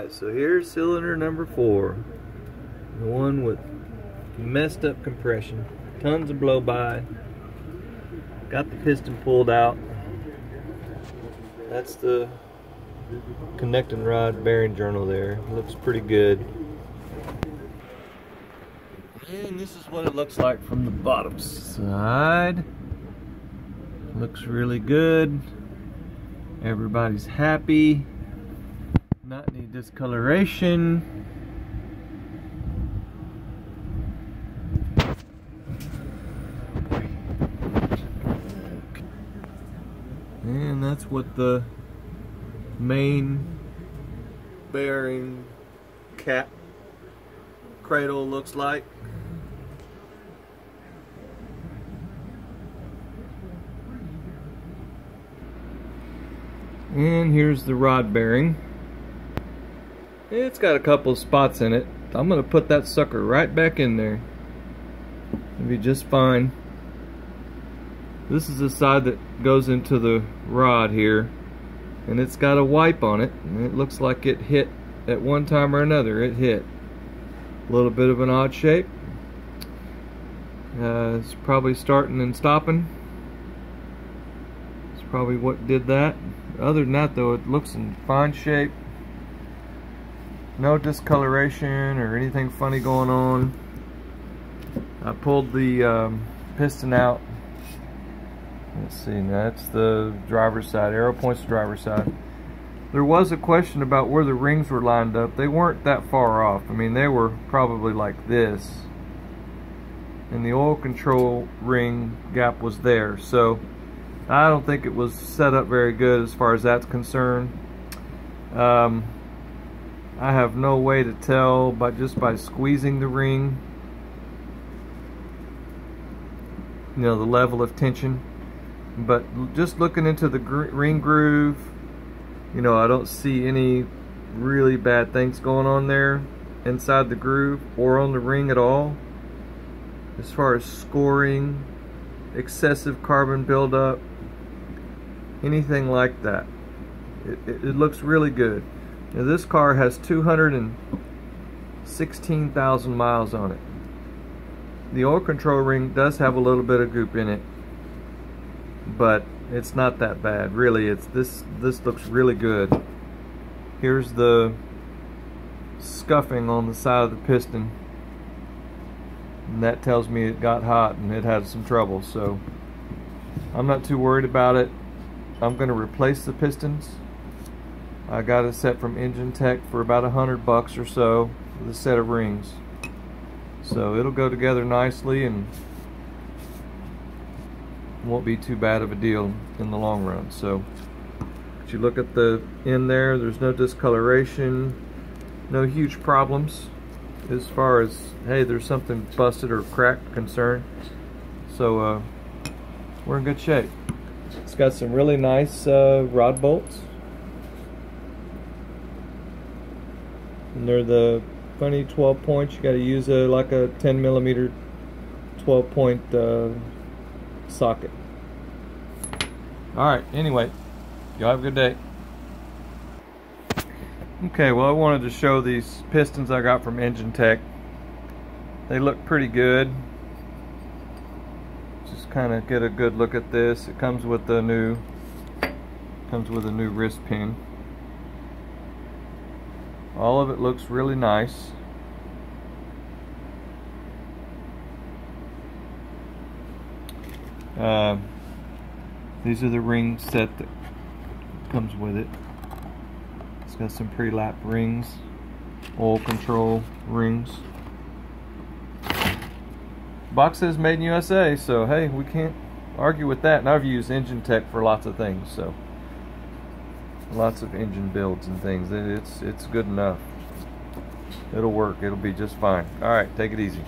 Alright, so here's cylinder number four. The one with messed up compression. Tons of blow by. Got the piston pulled out. That's the connecting rod bearing journal there. Looks pretty good. And this is what it looks like from the bottom side. Looks really good. Everybody's happy. Discoloration. And that's what the main bearing cap cradle looks like. And here's the rod bearing. It's got a couple spots in it. I'm going to put that sucker right back in there. It'll be just fine. This is the side that goes into the rod here. And it's got a wipe on it. And it looks like it hit at one time or another. It hit. A little bit of an odd shape. Uh, it's probably starting and stopping. It's probably what did that. Other than that though, it looks in fine shape. No discoloration or anything funny going on. I pulled the um, piston out. Let's see, that's the driver's side. Arrow points to driver's side. There was a question about where the rings were lined up. They weren't that far off. I mean, they were probably like this. And the oil control ring gap was there. So I don't think it was set up very good as far as that's concerned. Um, I have no way to tell but just by squeezing the ring you know the level of tension. But just looking into the gr ring groove you know I don't see any really bad things going on there inside the groove or on the ring at all. As far as scoring excessive carbon buildup anything like that. It, it, it looks really good now this car has 216,000 miles on it. The oil control ring does have a little bit of goop in it, but it's not that bad. Really, it's this this looks really good. Here's the scuffing on the side of the piston. And that tells me it got hot and it had some trouble, so I'm not too worried about it. I'm going to replace the pistons I got it set from Engine Tech for about a hundred bucks or so with a set of rings. So it'll go together nicely and won't be too bad of a deal in the long run. So if you look at the end there, there's no discoloration, no huge problems as far as, hey, there's something busted or cracked concern. So uh, we're in good shape. It's got some really nice uh, rod bolts. And they're the funny 12 points. You got to use a like a 10 millimeter 12 point uh, socket. Alright anyway y'all have a good day. Okay well I wanted to show these pistons I got from Engine Tech. They look pretty good. Just kind of get a good look at this. It comes with the new comes with a new wrist pin all of it looks really nice. Uh, these are the ring set that comes with it. It's got some pre-lap rings, oil control rings. Box says made in USA, so hey, we can't argue with that. And I've used Engine Tech for lots of things, so lots of engine builds and things. It's it's good enough. It'll work. It'll be just fine. All right, take it easy.